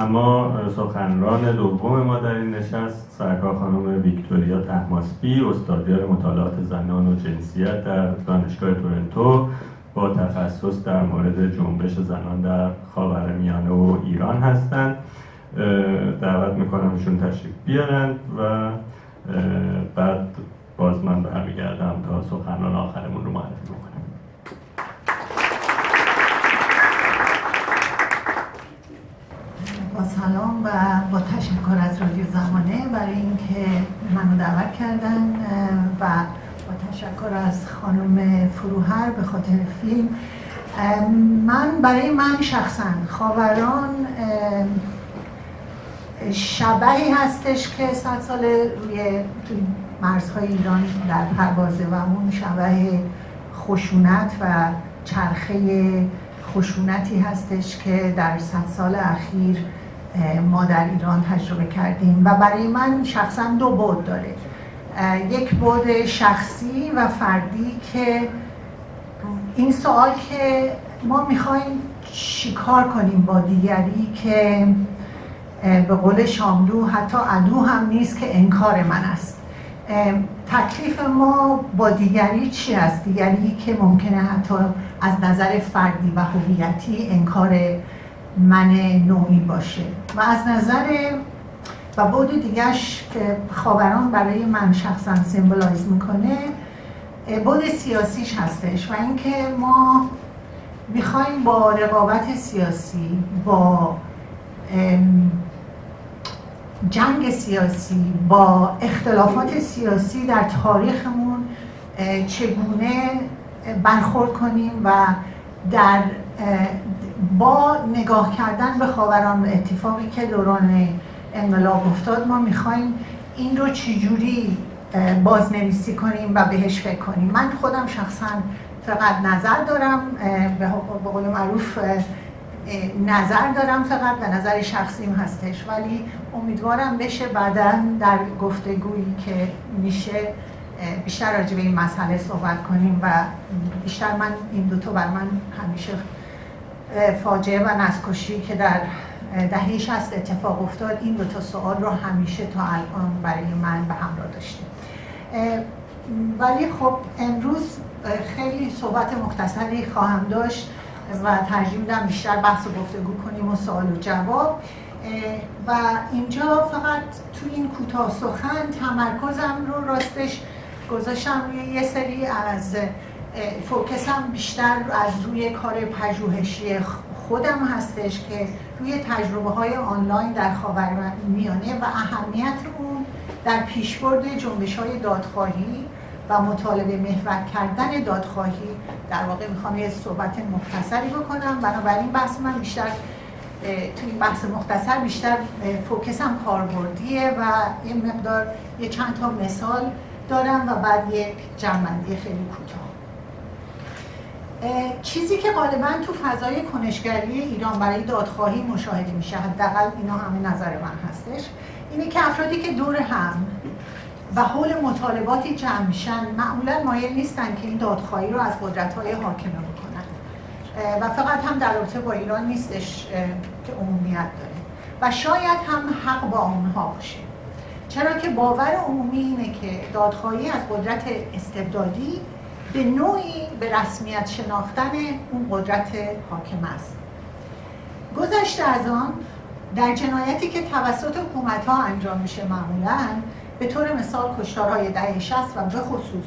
اما سخنران دوم ما در این نشست سرکار خانم ویکتوریا تحماسبی استادیار مطالعات زنان و جنسیت در دانشگاه تورنتو با تخصص در مورد جنبش زنان در خاورمیانه و ایران هستند. دعوت می‌کنم ایشون تشریف بیارند و بعد باز من برمیگردم تا سخنران آخرمون رو معرفی بکنم. با سلام و با تشکر از رادیو زمانه برای اینکه منو دعوت کردن و با تشکر از خانم فروهر به خاطر فیلم. من برای من شخصا خاوران شبهی هستش که صد سال روی مرزهای ایران در پروازه و اون شبه خشونت و چرخه خشونتی هستش که در صد سال اخیر ما در ایران تجربه کردیم و برای من شخصا دو بود داره. یک بود شخصی و فردی که این سوال که ما می‌خوایم چیکار کنیم با دیگری که به قول شاملو حتی عدو هم نیست که انکار من است. تکلیف ما با دیگری چی است؟ دیگری که ممکنه حتی از نظر فردی و هویتی انکار من نوعی باشه. و از نظر و بود دیگرش که خاوران برای من شخصا سیمبولایز می‌کنه بود سیاسیش هستش و اینکه ما می‌خوایم با رقابت سیاسی با جنگ سیاسی با اختلافات سیاسی در تاریخمون چگونه برخورد کنیم و در با نگاه کردن به خاوران اتفاقی که دوران انقلاب افتاد ما می‌خوایم این رو چجوری بازنویسی کنیم و بهش فکر کنیم. من خودم شخصا فقط نظر دارم به قول معروف نظر دارم فقط و نظر شخصیم هستش. ولی امیدوارم بشه بعدا در گفتگویی که میشه بیشتر راجع به این مسئله صحبت کنیم و بیشتر من این دوتا بر من همیشه فاجعه و نسکشی که در دهه 60 اتفاق افتاد این دو تا سوال رو همیشه تا الان برای من به همراه داشته ولی خب امروز خیلی صحبت مختصری خواهم داشت و ترجیح میدم بیشتر بحث و گفتگو کنیم و سوال و جواب. و اینجا فقط تو این کوتاه سخن تمرکزم رو راستش گذاشتم روی یه سری از فوکسم بیشتر از روی کار پژوهشی خودم هستش که روی تجربه های آنلاین در خاورمیانه و اهمیت اون در پیشبرد جنبش های دادخواهی و مطالبه محور کردن دادخواهی در واقع می‌خوام یه صحبت مختصری بکنم. بنابراین بحث من بیشتر تو این بحث مختصر بیشتر فوکسم کاربردیه و یه مقدار یه چند تا مثال دارم و بعد یک جنبندی خیلی کوتاه. چیزی که غالبا تو فضای کنشگری ایران برای دادخواهی مشاهده میشه حداقل اینا همه نظر من هستش اینه که افرادی که دور هم و حول مطالباتی جمع میشن معمولا مایل نیستن که این دادخواهی رو از قدرت های حاکمه بکنن. و فقط هم در رابطه با ایران نیستش که عمومیت داره. و شاید هم حق با اونها باشه. چرا که باور عمومی اینه که دادخواهی از قدرت استبدادی به نوعی به رسمیت شناختن اون قدرت حاکم است. گذشته از آن در جنایتی که توسط حکومت ها انجام میشه معمولا به طور مثال کشتارهای دهه 60 و به خصوص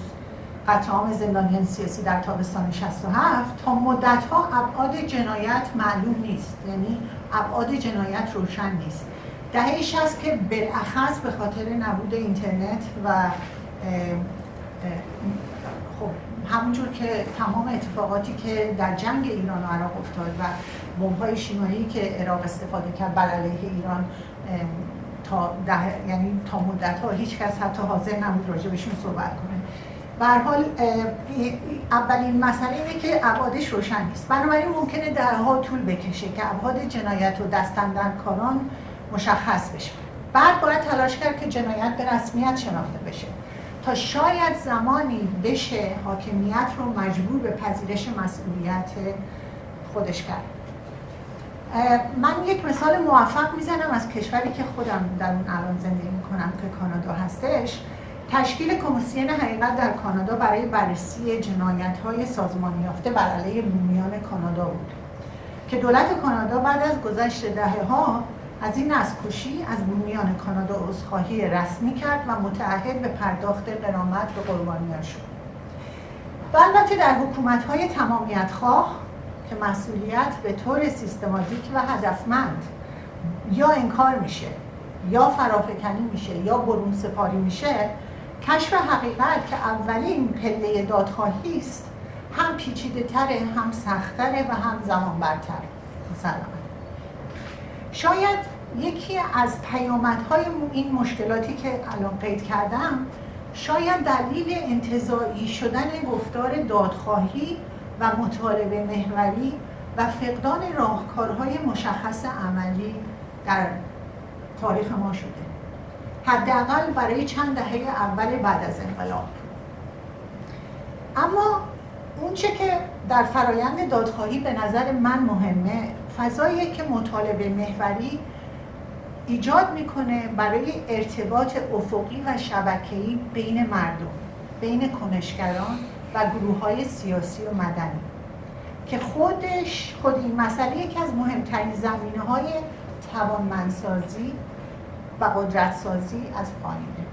قتل عام زندانیان سیاسی در تابستان 67 تا مدت ها ابعاد جنایت معلوم نیست. یعنی ابعاد جنایت روشن نیست. دهه 60 که بالاخص به خاطر نبود اینترنت و خب همونجور که تمام اتفاقاتی که در جنگ ایران و عراق افتاد و بمب‌های شیمیایی که عراق استفاده کرد بر علیه ایران تا ده یعنی تا مدت ها هیچ کس حتی حاضر نبود راجع بهشون صحبت کنه. به حال اولین مسئله اینه که ابعادش روشن نیست. بنابراین ممکنه درها طول بکشه که ابعاد جنایت و دستندن کاران مشخص بشه. بعد باید تلاش کرد که جنایت به رسمیت شناخته بشه. تا شاید زمانی بشه حاکمیت رو مجبور به پذیرش مسئولیت خودش کرد. من یک مثال موفق می‌زنم از کشوری که خودم در اون الان زندگی می‌کنم که کانادا هستش. تشکیل کمیسیون حقیقت در کانادا برای بررسی جنایت های سازمانی یافته بر علیه بومیان کانادا بود که دولت کانادا بعد از گذشت دهه ها از این نسکشی از بومیان کانادا عذرخواهی رسمی کرد و متعهد به پرداخت قرامت به قربانیان شد. و البته در حکومت های تمامیت خواه که مسئولیت به طور سیستماتیک و هدفمند یا انکار میشه یا فرافکنی میشه یا برون سپاری میشه کشف حقیقت که اولین پله دادخواهی است هم پیچیده تره هم سختره و هم زمان برتر شاید یکی از پیامدهای این مشکلاتی که الان قید کردم شاید دلیل انتظایی شدن گفتار دادخواهی و مطالبه محوری و فقدان راهکارهای مشخص عملی در تاریخ ما شده. حداقل برای چند دهه اول بعد از انقلاب. اما اونچه که در فرایند دادخواهی به نظر من مهمه فضایی که مطالبه محوری ایجاد می‌کنه برای ارتباط افقی و شبکه‌ای بین مردم بین کنشگران و گروه های سیاسی و مدنی که خودش خود این مسئله یکی از مهمترین زمینه های توانمندسازی و قدرتسازی از پایینه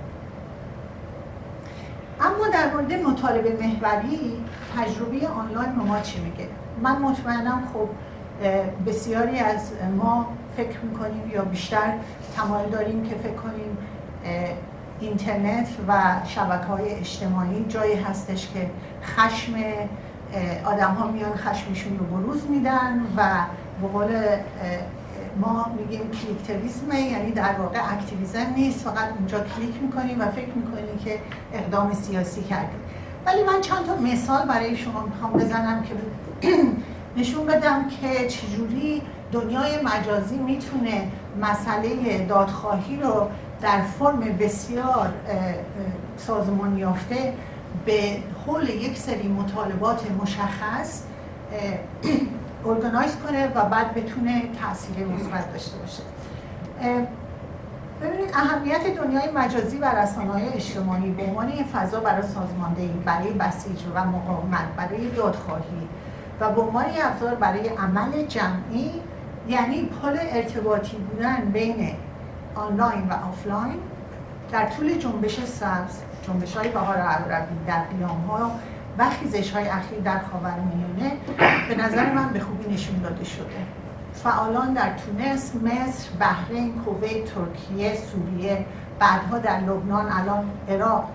اما در مورد مطالبه محوری تجربه آنلاین ما چی میگه؟ من مطمئنم خب بسیاری از ما فکر می‌کنیم یا بیشتر تمایل داریم که فکر کنیم اینترنت و شبکه های اجتماعی جایی هستش که خشم آدم ها میان خشمشون رو بروز میدن و به قول ما میگیم کلیکتیویسمه یعنی در واقع اکتیویزم نیست فقط اونجا کلیک می‌کنیم و فکر می‌کنیم که اقدام سیاسی کردیم. ولی من چند تا مثال برای شما می‌خوام بزنم که نشون بدم که چجوری دنیای مجازی می‌تونه مسئله دادخواهی رو در فرم بسیار سازمان یافته به حول یک سری مطالبات مشخص ارگانایز کنه و بعد بتونه تاثیر مثبت داشته باشه. ببینید اهمیت دنیای مجازی و رسانه‌های اجتماعی به عنوان فضا برای سازماندهی برای بسیج و مقاومت برای دادخواهی و به عنوان ابزار برای عمل جمعی یعنی پل ارتباطی بودن بین آنلاین و آفلاین در طول جنبش سبز جنبش های بهار عربی در قیام ها و خیزش های اخیر در خاورمیانه به نظر من به خوبی نشون داده شده. فعالان در تونس، مصر، بحرین، کویت، ترکیه، سوریه، بعدها در لبنان، الان عراق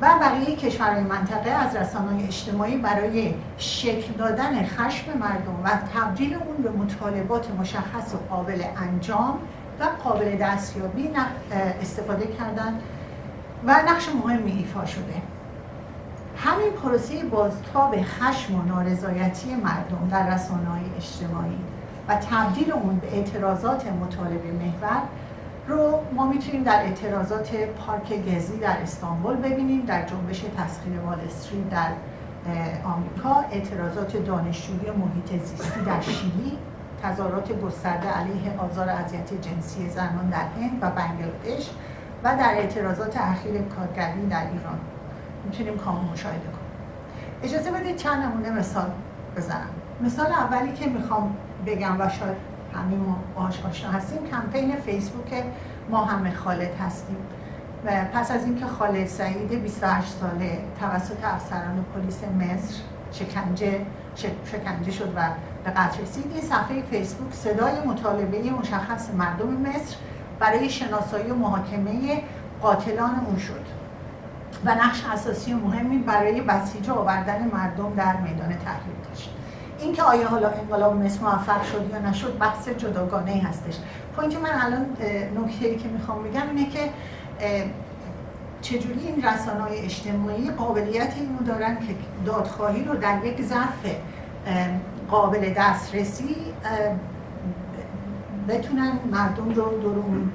و بقیه کشورهای منطقه از رسانه‌های اجتماعی برای شکل دادن خشم مردم و تبدیل اون به مطالبات مشخص و قابل انجام و قابل دستیابی استفاده کردن و نقش مهمی ایفا شده. همین پروسه بازتاب خشم و نارضایتی مردم در رسانه های اجتماعی و تبدیل اون به اعتراضات مطالبه محور رو ما می‌تونیم در اعتراضات پارک گزی در استانبول ببینیم در جنبش تسخیر وال استریت در آمریکا اعتراضات دانشجویی محیط زیستی در شیلی تظاهرات گسترده علیه آزار اذیت جنسی زنان در هند و بنگلادش و در اعتراضات اخیر کارگری در ایران. می‌تونیم کامل مشاهده کنیم. اجازه بدید چند نمونه مثال بزنم. مثال اولی که می‌خوام بگم و شاید همین ما باهاش آشنا هستیم. کمپین فیسبوک ما همه خالد هستیم. و پس از اینکه خالد سعید 28 ساله توسط افسران پلیس مصر شکنجه شکنجه شد و به قتل رسید این صفحه فیسبوک صدای مطالبه مشخص مردم مصر برای شناسایی و محاکمه قاتلان اون شد. و نقش اساسی و مهمی برای بسیج آوردن مردم در میدان تحریر داشت. اینکه آیا حالا انقلاب مصر موفق شد یا نشد بحث جداگانه ای هستش. پوینت من الان نکته که می‌خوام بگم اینه که چجوری این رسانه های اجتماعی قابلیت اینو دارن که دادخواهی رو در یک ظرف قابل دسترسی بتونن مردم رو دور اون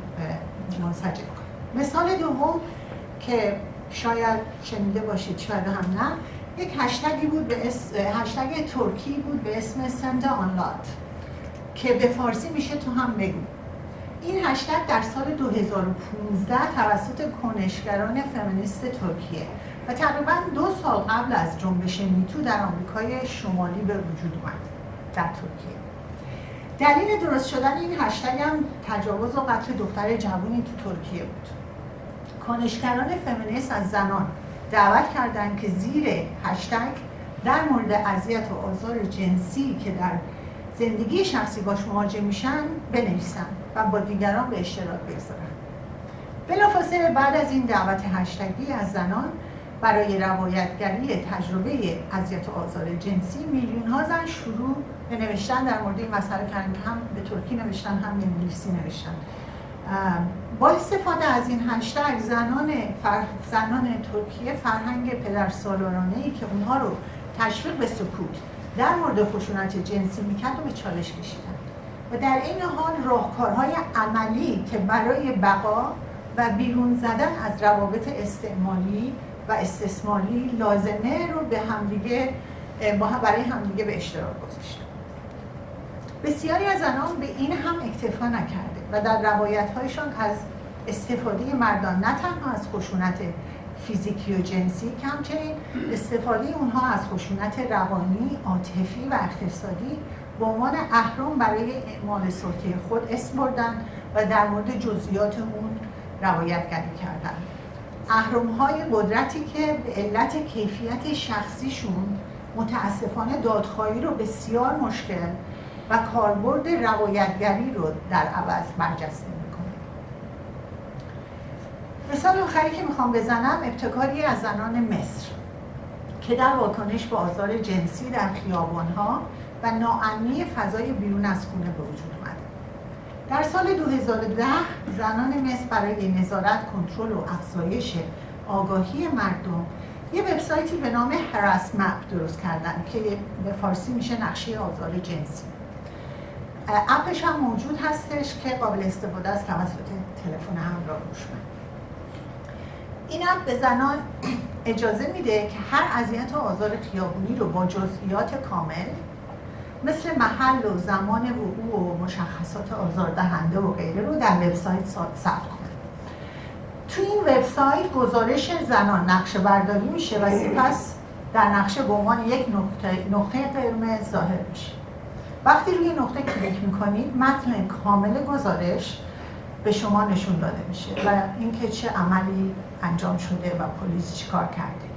منسجم کنن. مثال دوم که شاید شنیده باشید شاید هم نه یک هشتگی بود به اسم هشتگ ترکی بود به اسم سند آنلات که به فارسی میشه تو هم بگو. این هشتگ در سال 2015 توسط کنشگران فمینیست ترکیه و تقریبا دو سال قبل از جنبش میتو در آمریکای شمالی به وجود اومد در ترکیه. دلیل درست شدن این هشتگ هم تجاوز و قتل دختر جوانی تو ترکیه بود. کنشگران فمینیست از زنان دعوت کردند که زیر هشتگ در مورد اذیت و آزار جنسی که در زندگی شخصی باش مواجه میشن بنویسن و با دیگران به اشتراک بگذارن. بلافاصله بعد از این دعوت هشتگی از زنان برای روایتگری تجربه اذیت و آزار جنسی میلیون ها زن شروع به نوشتن در مورد این مسئله کردن هم به ترکی نوشتن هم به انگلیسی نوشتن. با استفاده از این هشتگ زنان فر... زنان ترکیه فرهنگ پدر سالارانه ای که اونها رو تشویق به سکوت در مورد خشونت جنسی می‌کرد و به چالش کشیدن. و در این حال راهکارهای عملی که برای بقا و بیرون زدن از روابط استعمالی و استثمالی لازمه رو به همدیگه برای همدیگه به اشتراک گذاشتن. بسیاری از زنان به این هم اکتفا نکرده و در روایت هایشان از استفاده مردان نه تنها از خشونت فیزیکی و جنسی که همچنین استفاده اونها از خشونت روانی، عاطفی و اقتصادی به عنوان اهرام برای اعمال سلطه خود اسم بردن و در مورد جزئیات اون روایتگری کردن. اهرام های قدرتی که به علت کیفیت شخصیشون متاسفانه دادخواهی رو بسیار مشکل و کاربرد روایتگری رو در عوض برجسته می‌کنه. مثال آخری که می‌خوام بزنم ابتکاری از زنان مصر که در واکنش به آزار جنسی در خیابانها و ناامنی فضای بیرون از خونه به وجود اومده در سال 2010 زنان مصر برای نظارت کنترل و افزایش آگاهی مردم یه وبسایتی به نام هراس مپ درست کردن که به فارسی میشه نقشه آزار جنسی. اپش هم موجود هستش که قابل استفاده است توسط تلفن همراه من این اپ به زنان اجازه میده که هر اذیت و آزار خیابونی رو با جزئیات کامل مثل محل و زمان وقوع و مشخصات آزاردهنده و غیره رو در وبسایت ثبت کنه. تو این وبسایت گزارش زنان نقشه برداری میشه و سپس در نقشه به عنوان یک نقطه, نقطه قرمز ظاهر میشه. وقتی روی نقطه کلیک می‌کنید متن کامل گزارش به شما نشون داده میشه و اینکه چه عملی انجام شده و پلیس چیکار کرده.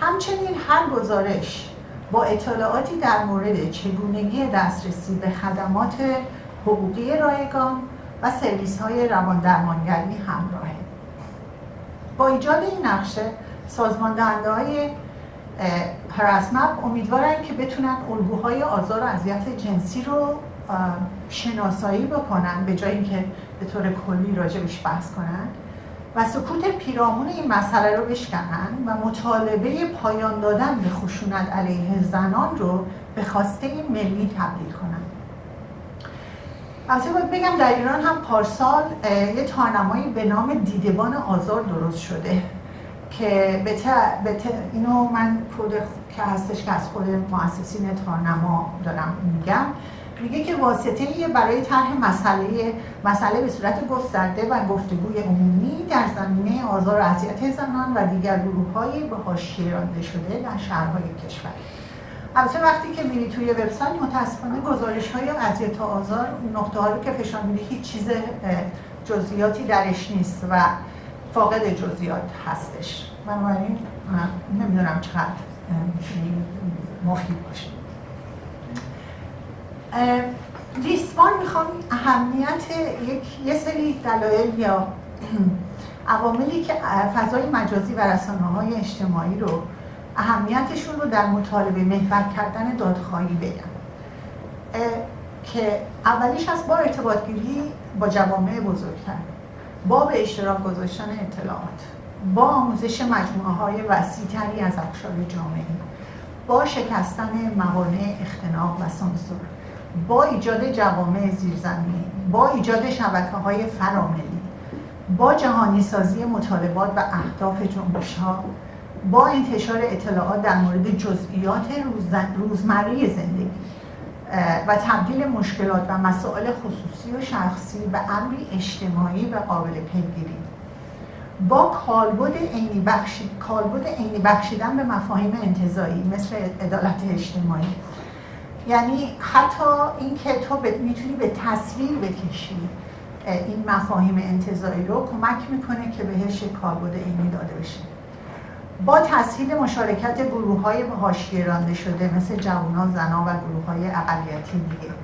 همچنین هر گزارش با اطلاعاتی در مورد چگونگی دسترسی به خدمات حقوقی رایگان و سرویس های روان درمانگری همراهه. با ایجاد این نقشه سازمان های هراسمپ امیدوارن که بتونن الگوهای آزار و اذیت جنسی رو شناسایی بکنن به جای اینکه به طور کلی راجبش بحث کنن. و سکوت پیرامون این مسئله رو بشکنن و مطالبه پایان دادن به خشونت علیه زنان رو به خواسته ملی تبدیل کنن. البته باید بگم در ایران هم پارسال یه تارنمایی به نام دیدبان آزار درست شده. که به, اینو من خود که هستش که از خود مؤسسین تارنما دارم میگم. میگه که واسطه برای طرح مسئله مسئله به صورت گسترده و گفتگوی عمومی در زمینه آزار و اذیت زنان و دیگر گروه های به حاشیه رانده شده در شهرهای کشور. البته وقتی که میری توی وبسایت متاسفانه گزارش های اذیت و آزار نقطه رو که فشار میده هیچ چیز جزئیاتی درش نیست و فاقد جزئیات هستش. بنابراین نمی‌دونم چقدر مفید باشه. لیسبان می‌خوام اهمیت یک یه سری دلایل یا عواملی که فضای مجازی و رسانه های اجتماعی رو اهمیتشون رو در مطالبه محور کردن دادخواهی بگم که اولیش از با ارتباط گیری با جوامع بزرگتر. با به اشتراک گذاشتن اطلاعات با آموزش مجموعه های وسیعتری از اقشار جامعه با شکستن موانع اختناق و سانسور با ایجاد جوامع زیرزمینی با ایجاد شبکه های فراملی با جهانی سازی مطالبات و اهداف جنبش ها با انتشار اطلاعات در مورد جزئیات روزمره زندگی. و تبدیل مشکلات و مسائل خصوصی و شخصی به امری اجتماعی و قابل پیگیری. با کالبد عینی بخشید کالبد عینی بخشیدن به مفاهیم انتظایی مثل عدالت اجتماعی. یعنی حتی اینکه تو می‌تونی به تصویر بکشی این مفاهیم انتظایی رو کمک می‌کنه که بهش کالبد عینی داده بشه. با تسهیل مشارکت گروه های حاشیه رانده شده مثل جوانان، زنان و گروه های اقلیتی دیگه.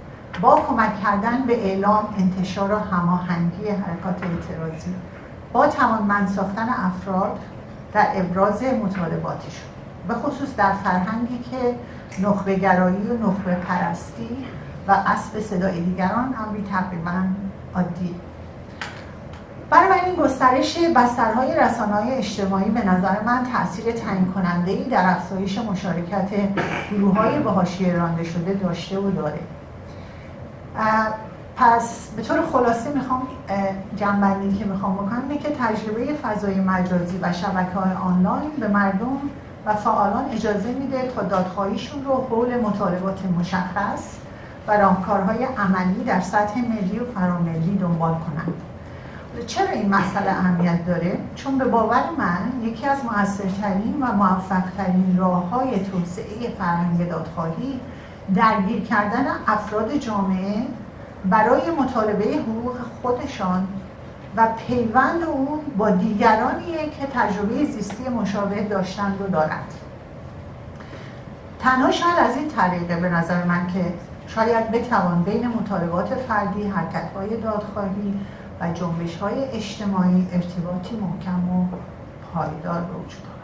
با کمک کردن به اعلام انتشار و هماهنگی حرکات اعتراضی. با توانمند ساختن افراد در ابراز مطالباتشون به خصوص در فرهنگی که نخبه گرایی و نخبه پرستی و اسب صدای دیگران امری تقریبا عادی. این گسترش بسترهای رسانه‌های اجتماعی به نظر من تاثیر تعیین کننده ای در افزایش مشارکت گروه های به رانده شده داشته و داره. پس به طور خلاصه می‌خوام جنبندی که می‌خوام بکنم اینه که تجربه فضای مجازی و شبکه های آنلاین به مردم و فعالان اجازه میده تا دادخواهیشون رو حول مطالبات مشخص و راهکارهای عملی در سطح ملی و فراملی دنبال کنند. چرا این مسئله اهمیت داره؟ چون به باور من یکی از موثرترین و موفقترین راه های توسعه فرهنگ دادخواهی درگیر کردن افراد جامعه برای مطالبه حقوق خودشان و پیوند اون با دیگرانیه که تجربه زیستی مشابه داشتن رو دارند تنها شاید از این طریقه به نظر من که شاید بتوان بین مطالبات فردی، حرکت های دادخواهی و جنبش های اجتماعی ارتباطی محکم و پایدار به وجود